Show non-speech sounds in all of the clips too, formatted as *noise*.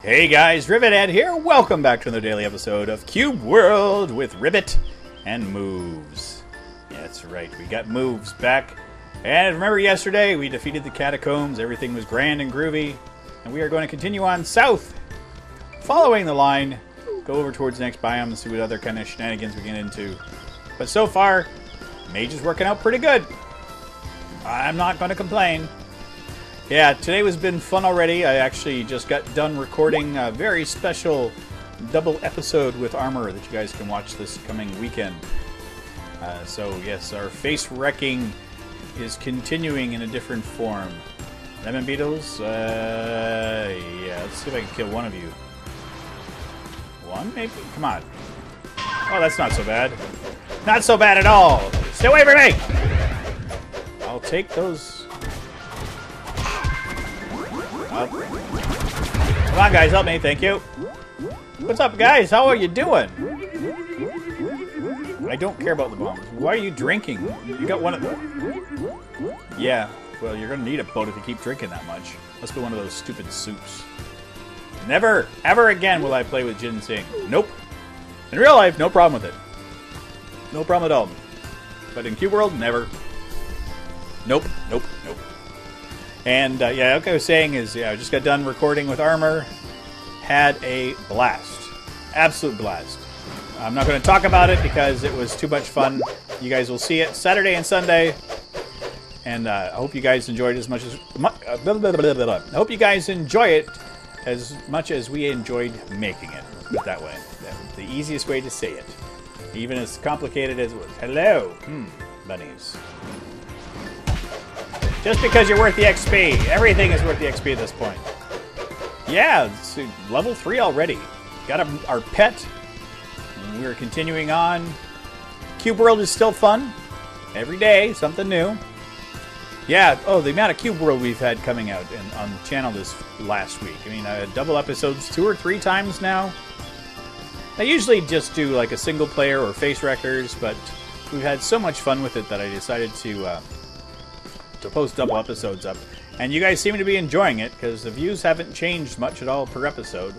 Hey guys, Rivethead here. Welcome back to another daily episode of Cube World with Ribbit and Moves. Yeah, that's right. We got Moves back. And remember yesterday we defeated the catacombs. Everything was grand and groovy. And we are going to continue on south, following the line, go over towards the next biome and see what other kind of shenanigans we get into. But so far, Mage is working out pretty good. I'm not going to complain. Yeah, today has been fun already. I actually just got done recording a very special double episode with Armor that you guys can watch this coming weekend. Uh, so, yes, our face wrecking is continuing in a different form. Lemon Beetles? Uh, yeah, let's see if I can kill one of you. One, maybe? Come on. Oh, that's not so bad. Not so bad at all. Stay away from me! Take those. Come on, guys, help me. Thank you. What's up, guys? How are you doing? I don't care about the bombs. Why are you drinking? You got one of them. Yeah, well, you're gonna need a boat if you keep drinking that much. Must be one of those stupid soups. Never, ever again will I play with Jin ginseng. Nope. In real life, no problem with it. No problem at all. But in Cube World, never. Nope, nope, nope. And uh, yeah, like I was saying is, yeah, I just got done recording with Armor. Had a blast, absolute blast. I'm not going to talk about it because it was too much fun. You guys will see it Saturday and Sunday. And uh, I hope you guys enjoyed it as much as. Uh, blah, blah, blah. I hope you guys enjoy it as much as we enjoyed making it that way. That- The easiest way to say it. Even as complicated as it was. Hello, hmm, bunnies. Just because you're worth the XP, everything is worth the XP at this point. Yeah, level three already. Got a, our pet. We're continuing on. Cube World is still fun. Every day, something new. Yeah. Oh, the amount of Cube World we've had coming out in, on the channel this last week. I mean, uh, double episodes two or three times now. I usually just do like a single player or face records, but we've had so much fun with it that I decided to uh, to post double episodes up. And you guys seem to be enjoying it because the views haven't changed much at all per episode.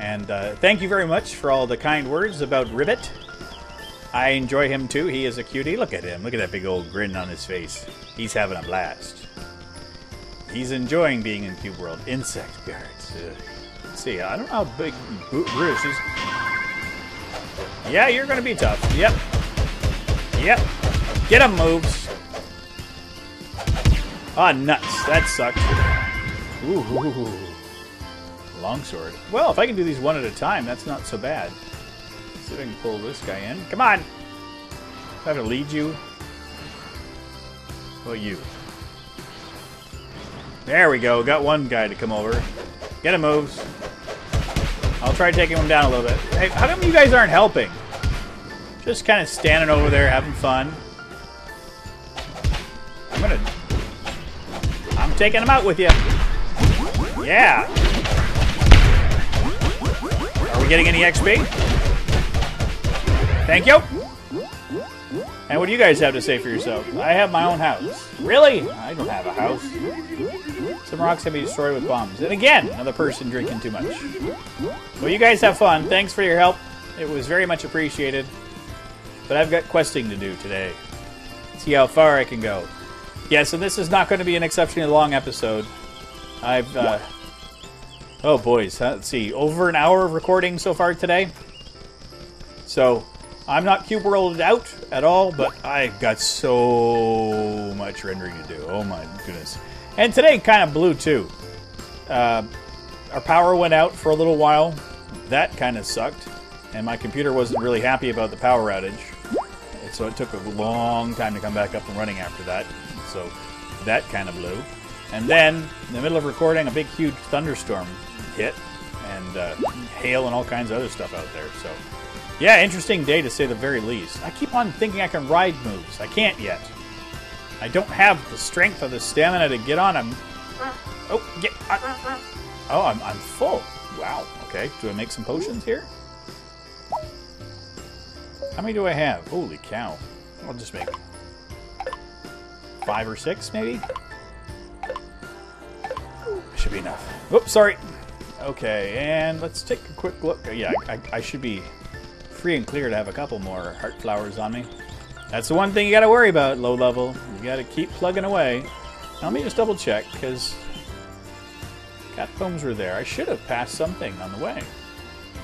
And uh, thank you very much for all the kind words about Ribbit. I enjoy him too. He is a cutie. Look at him. Look at that big old grin on his face. He's having a blast. He's enjoying being in Cube World. Insect guards. Ugh. Let's see. I don't know how big Bru- Bruce is. Yeah, you're going to be tough. Yep. Yep. Get him moves. Ah, nuts. That sucked. Ooh. Longsword. Well, if I can do these one at a time, that's not so bad. Let's see if I can pull this guy in. Come on! I have to lead you? Well, you. There we go. Got one guy to come over. Get him moves. I'll try taking him down a little bit. Hey, how come you guys aren't helping? Just kind of standing over there having fun. Taking them out with you. Yeah. Are we getting any XP? Thank you. And what do you guys have to say for yourself? I have my own house. Really? I don't have a house. Some rocks can be destroyed with bombs. And again, another person drinking too much. Well, you guys have fun. Thanks for your help. It was very much appreciated. But I've got questing to do today. See how far I can go. Yeah, so this is not going to be an exceptionally long episode. I've, uh, oh boys, let's see, over an hour of recording so far today. So, I'm not cube worlded out at all, but I've got so much rendering to do. Oh my goodness. And today kind of blew too. Uh, our power went out for a little while. That kind of sucked. And my computer wasn't really happy about the power outage. So it took a long time to come back up and running after that. So that kind of blew. And then, in the middle of recording, a big, huge thunderstorm hit, and uh, hail and all kinds of other stuff out there. So, yeah, interesting day to say the very least. I keep on thinking I can ride moves. I can't yet. I don't have the strength or the stamina to get on them. Oh, get. Oh, I'm, I'm full. Wow. Okay. Do I make some potions here? How many do I have? Holy cow. I'll just make five or six, maybe? Should be enough. Oops, sorry. Okay, and let's take a quick look. Yeah, I, I should be free and clear to have a couple more heart flowers on me. That's the one thing you gotta worry about, low level. You gotta keep plugging away. Now, let me just double check, because catacombs were there. I should have passed something on the way.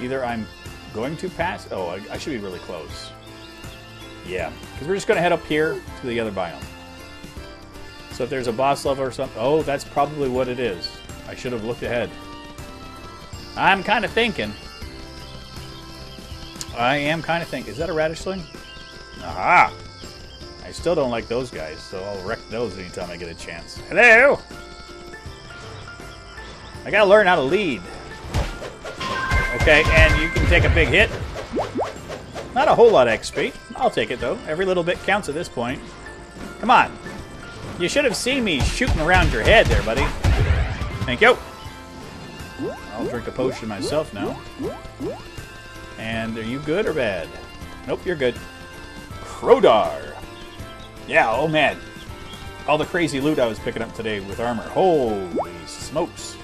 Either I'm going to pass... Oh, I, I should be really close. Yeah, because we're just to head up here to the other biome. So if there's a boss level or something... Oh, that's probably what it is. I should have looked ahead. I'm kind of thinking. I am kind of thinking. Is that a radishling? Aha! I still don't like those guys, so I'll wreck those anytime I get a chance. Hello! I gotta learn how to lead. Okay, and you can take a big hit. Not a whole lot of XP. I'll take it, though. Every little bit counts at this point. Come on. You should have seen me shooting around your head there, buddy. Thank you. I'll drink a potion myself now. And are you good or bad? Nope, you're good. Crodar. Yeah, oh man. All the crazy loot I was picking up today with armor. Holy smokes.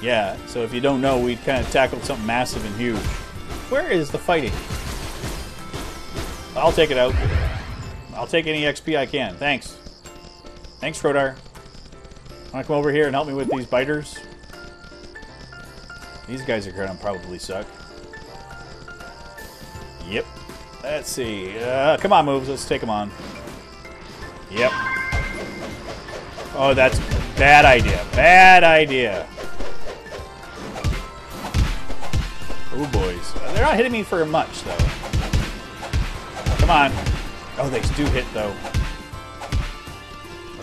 Yeah, so if you don't know, we kind of tackled something massive and huge. Where is the fighting? I'll take it out. I'll take any XP I can. Thanks. Thanks, Crodar. Want to come over here and help me with these biters? These guys are to probably suck. Yep. Let's see. Uh, come on, moves. Let's take them on. Yep. Oh, that's bad idea. Bad idea. Oh, boys. They're not hitting me for much, though. Come on. Oh, they do hit, though.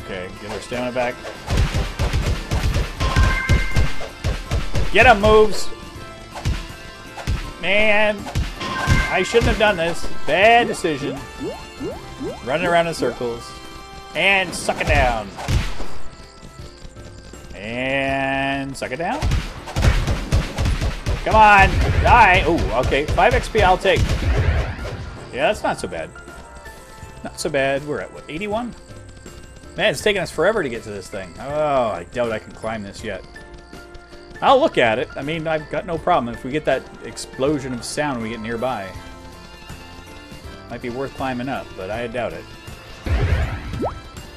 Okay, get her stamina back. Get him, moves! Man, I shouldn't have done this. Bad decision. Running around in circles. And suck it down. And suck it down. Come on, die. Oh, okay. 5 XP I'll take. Yeah, that's not so bad. Not so bad. We're at, what, 81? Man, it's taking us forever to get to this thing. Oh, I doubt I can climb this yet. I'll look at it. I mean, I've got no problem. If we get that explosion of sound we get nearby, might be worth climbing up, but I doubt it.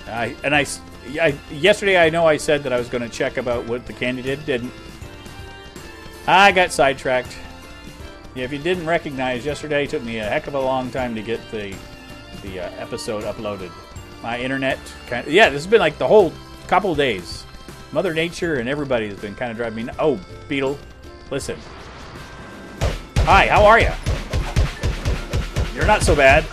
I, and I, I, yesterday I know I said that I was going to check about what the candy did. Didn't. I got sidetracked. Yeah, if you didn't recognize, yesterday took me a heck of a long time to get the the uh, episode uploaded. My internet, kind of, yeah, this has been like the whole couple days. Mother Nature and everybody has been kind of driving me. Oh, Beetle, listen. Hi, how are you? You're not so bad.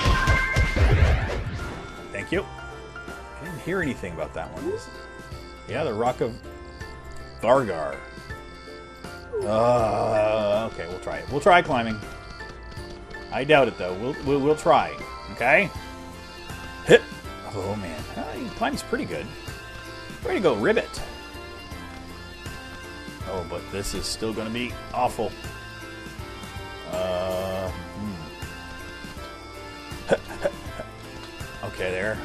Thank you. I didn't hear anything about that one. Yeah, the Rock of Vargar. Uh, okay, we'll try it. We'll try climbing. I doubt it, though. We'll, we'll, we'll try. Okay? Hit. *laughs* Oh, man. Uh, climbing's pretty good. Ready to go, Ribbit. Oh, but this is still going to be awful. Uh, hmm. *laughs* okay, there.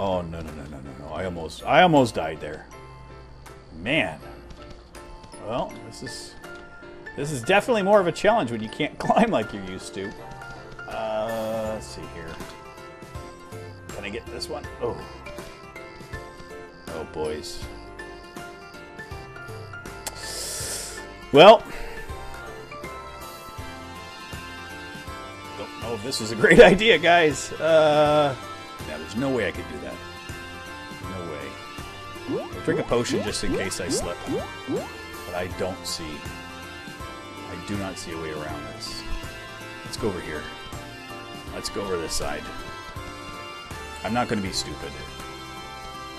Oh no no no no no no! I almost I almost died there. Man. Well, this is this is definitely more of a challenge when you can't *laughs* climb like you're used to. Uh, let's see here. Can I get this one? Oh. Oh, boys. Well. Don't know if this is a great *laughs* idea, guys. Uh, yeah, there's no way I could do that. No way. I'll drink a potion just in case I slip. But I don't see. I do not see a way around this. Let's go over here. Let's go over this side. I'm not going to be stupid.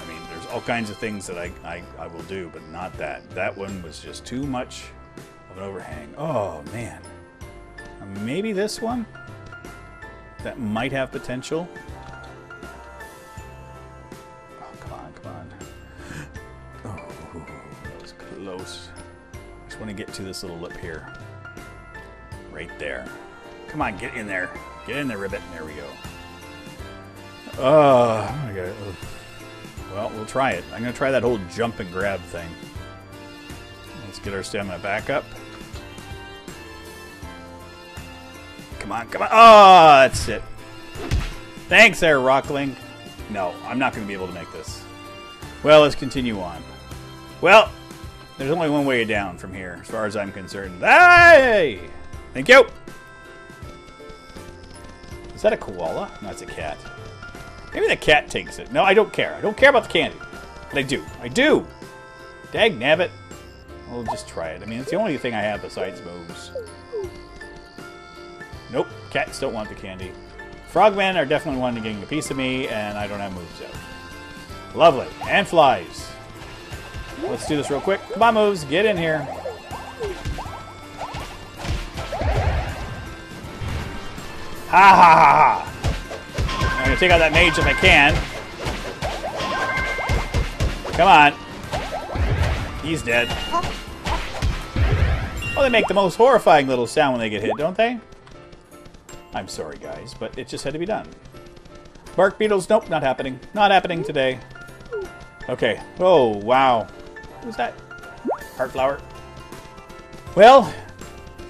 I mean, there's all kinds of things that I, I, I will do, but not that. That one was just too much of an overhang. Oh, man. Maybe this one? That might have potential. Oh, come on, come on. *gasps* Oh, that was close. Want to get to this little lip here. Right there. Come on, get in there. Get in there, Ribbit. There we go. Ah, oh, okay. Well, we'll try it. I'm going to try that whole jump and grab thing. Let's get our stamina back up. Come on, come on. Oh, that's it. Thanks there, Rockling. No, I'm not going to be able to make this. Well, let's continue on. Well, there's only one way down from here, as far as I'm concerned. Hey! Thank you! Is that a koala? No, it's a cat. Maybe the cat takes it. No, I don't care. I don't care about the candy. But I do. I do! Dag nabbit. We'll just try it. I mean, it's the only thing I have besides moves. Nope, cats don't want the candy. Frogmen are definitely wanting to get a piece of me, and I don't have moves out. Lovely. And flies. Let's do this real quick. Come on, moves. Get in here. Ha ha ha ha! I'm going to take out that mage if I can. Come on. He's dead. Oh, they make the most horrifying little sound when they get hit, don't they? I'm sorry, guys, but it just had to be done. Bark beetles, nope, not happening. Not happening today. Okay. Oh, wow. Who's that? Heartflower. Well,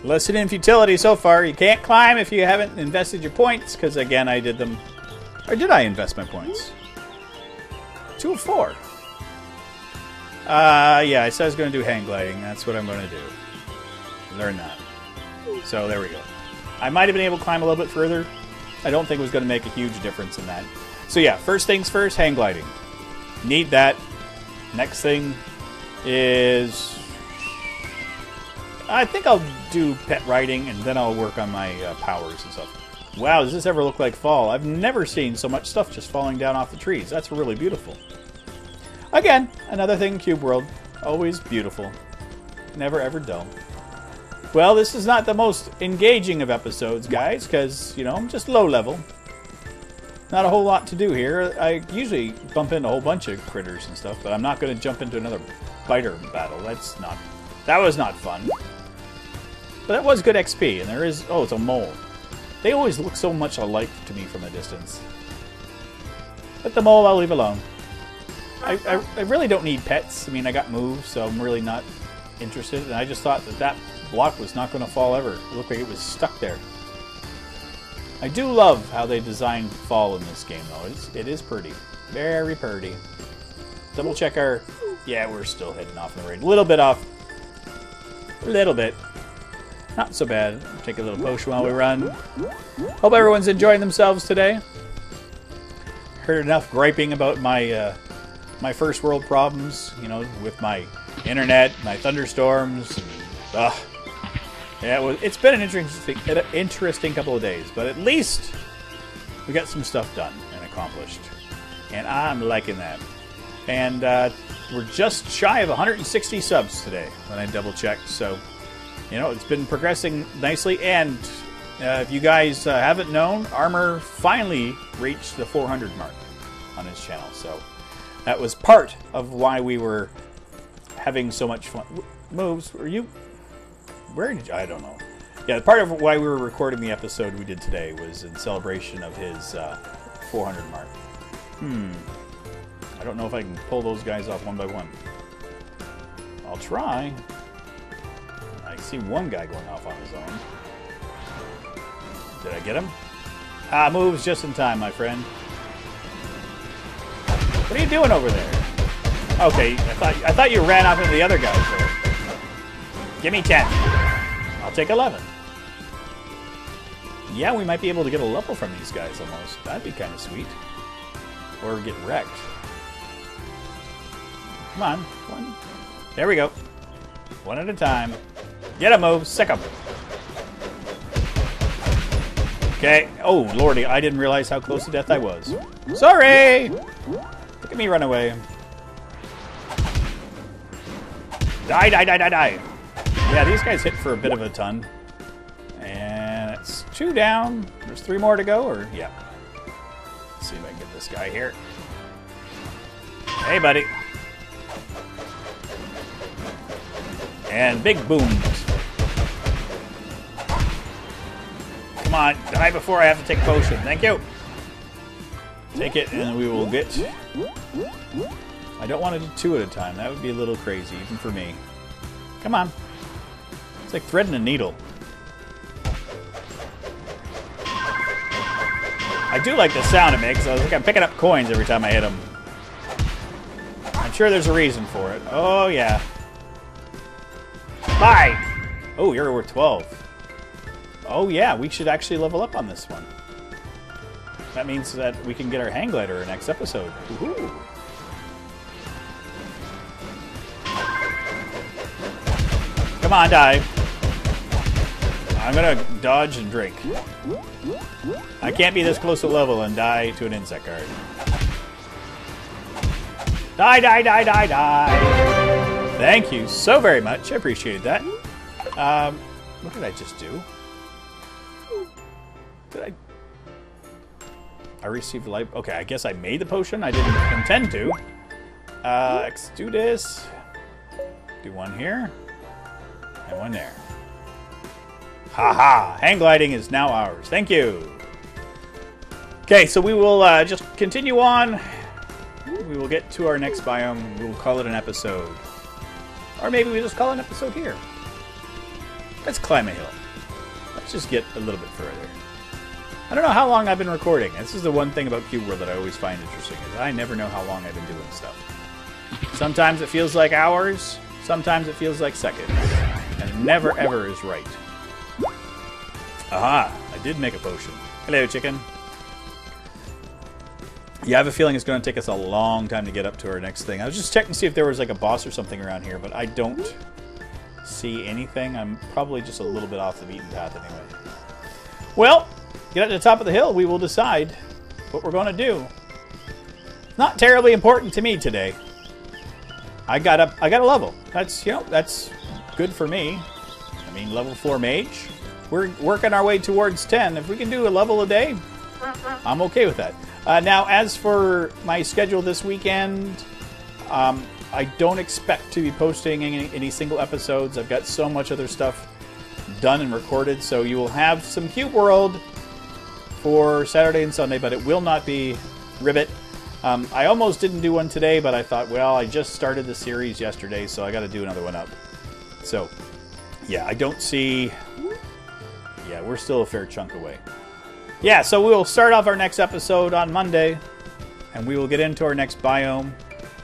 lesson in futility so far. You can't climb if you haven't invested your points, because again, I did them. Or did I invest my points? Two of four. Uh, yeah, I said I was going to do hang gliding. That's what I'm going to do. Learn that. So there we go. I might have been able to climb a little bit further. I don't think it was going to make a huge difference in that. So yeah, first things first, hang gliding. Need that. Next thing is... I think I'll do pet riding, and then I'll work on my uh, powers and stuff. Wow, does this ever look like fall? I've never seen so much stuff just falling down off the trees. That's really beautiful. Again, another thing in Cube World. Always beautiful. Never ever dull. Well, this is not the most engaging of episodes, guys, because, you know, I'm just low level. Not a whole lot to do here. I usually bump into a whole bunch of critters and stuff, but I'm not going to jump into another biter battle. That's not... That was not fun. But that was good XP, and there is... Oh, it's a mole. They always look so much alike to me from a distance. But the mole, I'll leave alone. I, I, I really don't need pets. I mean, I got moves, so I'm really not interested. And I just thought that that block was not going to fall ever. It looked like it was stuck there. I do love how they designed fall in this game, though. It's, it is pretty. Very pretty. Double check our... Yeah, we're still heading off in the rain. A little bit off. A little bit. Not so bad. Take a little potion while we run. Hope everyone's enjoying themselves today. Heard enough griping about my uh, my first world problems, you know, with my internet, my thunderstorms. Ugh. Yeah, was, it's been an interesting, an interesting couple of days, but at least we got some stuff done and accomplished. And I'm liking that. And uh, we're just shy of 160 subs today when I double checked. So, you know, it's been progressing nicely. And uh, if you guys uh, haven't known, Armor finally reached the 400 mark on his channel. So that was part of why we were having so much fun. Moves, were you where did you, I don't know. Yeah, part of why we were recording the episode we did today was in celebration of his uh, 400 mark. Hmm. I don't know if I can pull those guys off one by one. I'll try. I see one guy going off on his own. Did I get him? Ah, moves just in time, my friend. What are you doing over there? Okay, I thought I thought you ran off into the other guys. Give me 10. I'll take 11. Yeah, we might be able to get a level from these guys almost. That'd be kind of sweet. Or get wrecked. Come on. One. There we go. One at a time. Get a move. Sick 'em. Okay. Oh, lordy. I didn't realize how close to death I was. Sorry! Look at me run away. Die, die, die, die, die. Yeah, these guys hit for a bit of a ton. And it's two down. There's three more to go, or yeah. Let's see if I can get this guy here. Hey, buddy. And big booms. Come on, die before I have to take potion. Thank you. Take it, and we will get... I don't want to do two at a time. That would be a little crazy, even for me. Come on. It's like threading a needle. I do like the sound it makes. I think I'm picking up coins every time I hit them. I'm sure there's a reason for it. Oh, yeah. Bye! Oh, you're worth 12. Oh, yeah, we should actually level up on this one. That means that we can get our hang glider next episode. Woohoo! Come on, die. I'm gonna dodge and drink. I can't be this close to level and die to an insect guard. Die, die, die, die, die! Thank you so very much. I appreciate that. Um, what did I just do? Did I... I received life... Okay, I guess I made the potion. I didn't intend to. Uh, let's do this. Do one here. And one there. Haha! -ha. Hang gliding is now ours. Thank you. Okay, so we will uh, just continue on. We will get to our next biome. We will call it an episode. Or maybe we just call an episode here. Let's climb a hill. Let's just get a little bit further. I don't know how long I've been recording. This is the one thing about Cube World that I always find interesting, is I never know how long I've been doing stuff. Sometimes it feels like hours, sometimes it feels like seconds. And never ever is right. Aha! I did make a potion. Hello, chicken. Yeah, I have a feeling it's going to take us a long time to get up to our next thing. I was just checking to see if there was like a boss or something around here, but I don't see anything. I'm probably just a little bit off the beaten path anyway. Well, get up to the top of the hill. We will decide what we're going to do. Not terribly important to me today. I got up. I got a level. That's you know that's good for me. I mean, level four mage. We're working our way towards ten. If we can do a level a day, I'm okay with that. Uh, now, as for my schedule this weekend, um, I don't expect to be posting any, any, single episodes. I've got so much other stuff done and recorded, so you will have some Cube World for Saturday and Sunday, but it will not be Ribbit. Um, I almost didn't do one today, but I thought, well, I just started the series yesterday, so I got to do another one up. So, yeah, I don't see. We're still a fair chunk away yeah, so we'll start off our next episode on Monday, and we will get into our next biome,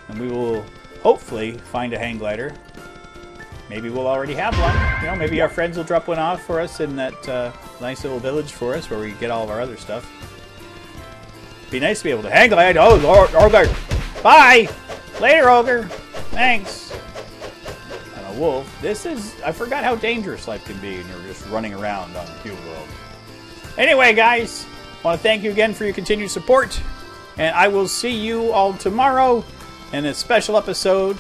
and we will hopefully find a hang glider. Maybe we'll already have one. You know, maybe our friends will drop one off for us in that uh, nice little village for us where we get all of our other stuff. Be nice to be able to hang glide. Oh, Ogre. Bye. Later, Ogre. Thanks. And wolf. This is... I forgot how dangerous life can be when you're just running around on Cube World. Anyway, guys, I want to thank you again for your continued support. And I will see you all tomorrow in a special episode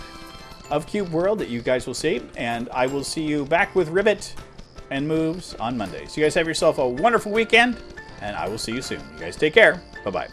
of Cube World that you guys will see. And I will see you back with Ribbit and Moves on Monday. So you guys have yourself a wonderful weekend, and I will see you soon. You guys take care. Bye-bye.